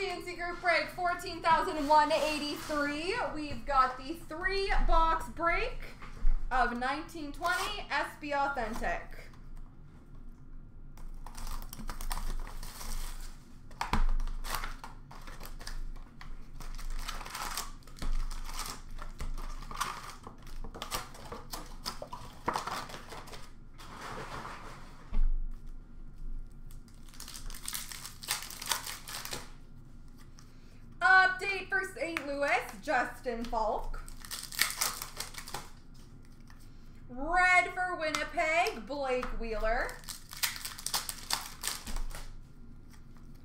CNC Group break 14,183. We've got the three box break of 1920 SP Authentic. Update for St. Justin Faulk. Red for Winnipeg, Blake Wheeler.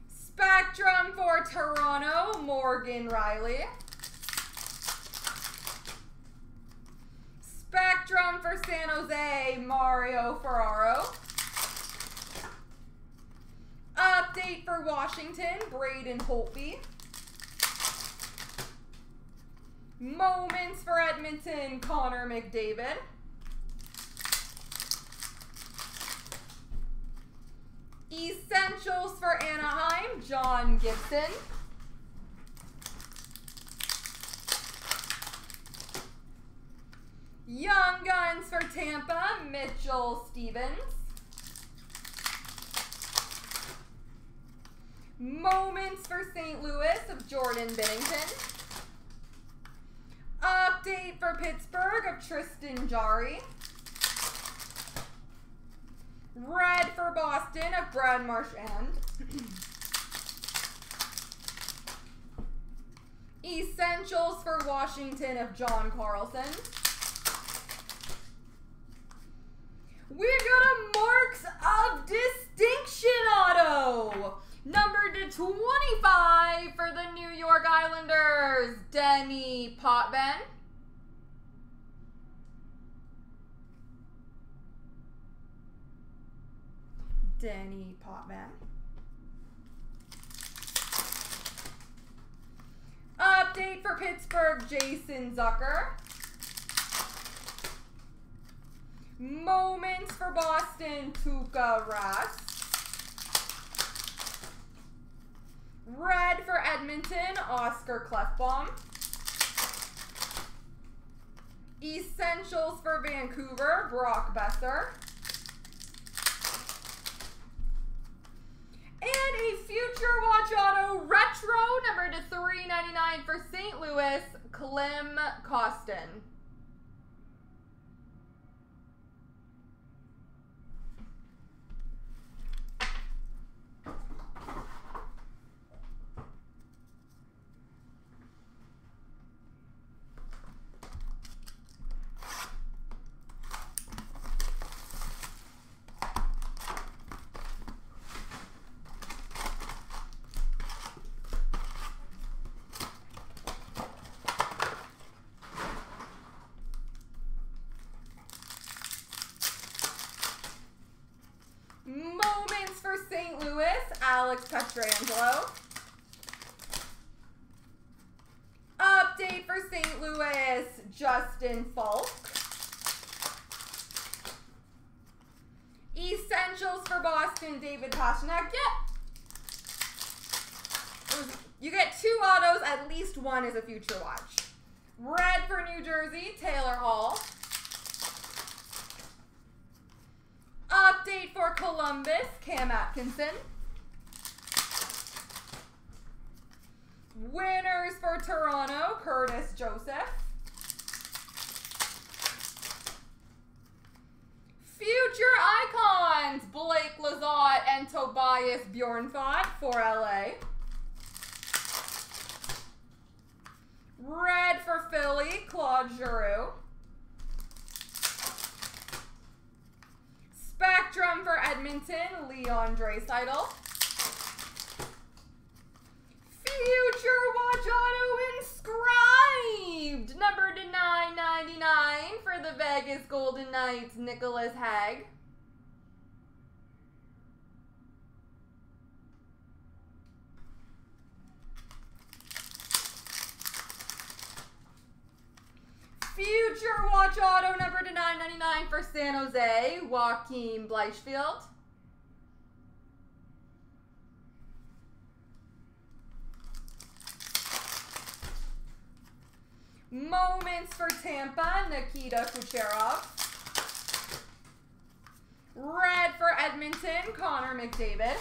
Spectrum for Toronto, Morgan Rielly. Spectrum for San Jose, Mario Ferraro. Update for Washington, Braden Holtby. Moments for Edmonton, Connor McDavid. Essentials for Anaheim, John Gibson. Young Guns for Tampa, Mitchell Stevens. Moments for St. Louis of Jordan Binnington. Update for Pittsburgh of Tristan Jarry. Red for Boston of Brad Marchand. Essentials for Washington of John Carlson. We got a Marks of Distinction auto. Number to 25 for the New York Islanders, Denis Potvin. Denis Potvin. Update for Pittsburgh, Jason Zucker. Moments for Boston, Tuukka Rask. Red for Edmonton, Oskar Klefbom. Essentials for Vancouver, Brock Boeser. And a Future Watch Auto Retro, number to 399 for St. Louis, Klim Kostin. Moments for St. Louis, Alex Pietrangelo. Update for St. Louis, Justin Faulk. Essentials for Boston, David Pastrnak. Yep. You get two autos, at least one is a future watch. Red for New Jersey, Taylor Hall. Update for Columbus, Cam Atkinson. Winners for Toronto, Curtis Joseph. Future Icons, Blake Lizotte Tobias Bjornfot for LA. Red for Philly, Claude Giroux. Spectrum for Edmonton, Leon Draisaitl. Future Watch Auto inscribed, number to 999 for the Vegas Golden Knights, Nicolas Hague. Future Watch Auto number to 999 for San Jose, Joaquin Blichfeld. Moments for Tampa, Nikita Kucherov. Red for Edmonton, Connor McDavid.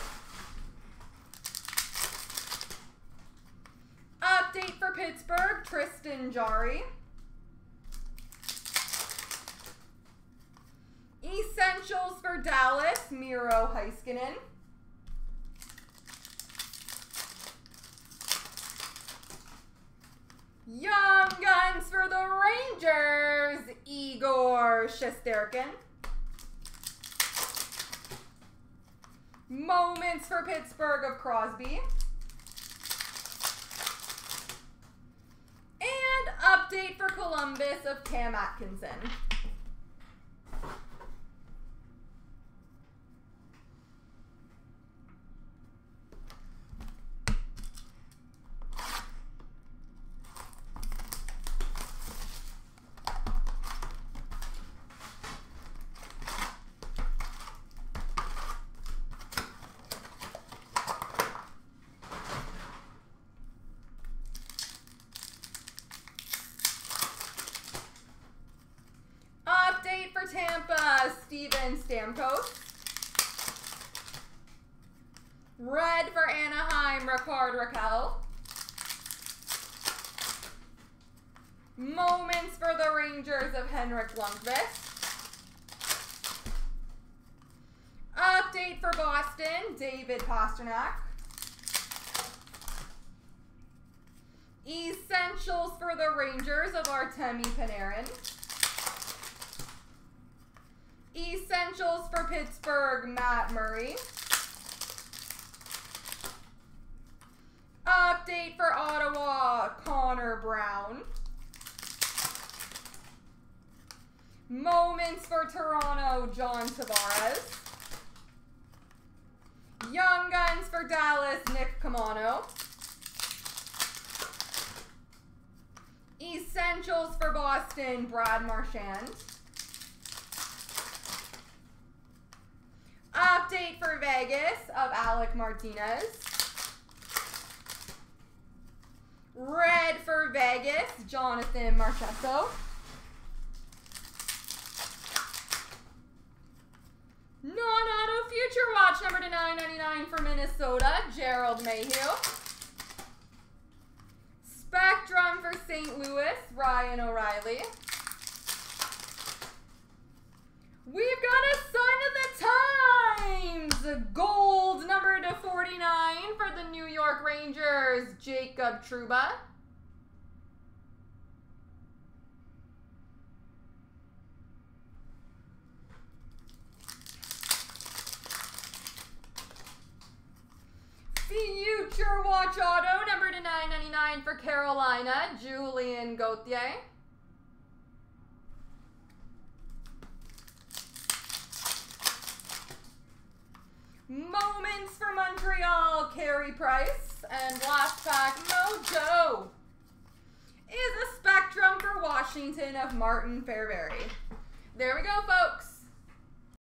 Update for Pittsburgh, Tristan Jarry. For Dallas, Miro Heiskanen. Young Guns for the Rangers, Igor Shesterkin. Moments for Pittsburgh of Crosby. And update for Columbus of Cam Atkinson. Update for Tampa, Steven Stamkos. Red for Anaheim, Rickard Rakell. Moments for the Rangers of Henrik Lundqvist. Update for Boston, David Pastrnak. Essentials for the Rangers of Artemi Panarin. Essentials for Pittsburgh, Matt Murray. Update for Ottawa, Connor Brown. Moments for Toronto, John Tavares. Young Guns for Dallas, Nick Caamano. Essentials for Boston, Brad Marchand. Update for Vegas of Alec Martinez. Red for Vegas, Jonathan Marchessault. Non-auto future watch number to 999 for Minnesota, Gerald Mayhew. Spectrum for St. Louis, Ryan O'Reilly. We've got a Sign of the Times gold number to 49 for the New York Rangers, Jacob Trouba. Future Watch Auto number to 999 for Carolina, Julien Gauthier. Moments for Montreal, Carey Price. And last pack, Mojo is a Spectrum for Washington of Martin Fehervary. There we go, folks.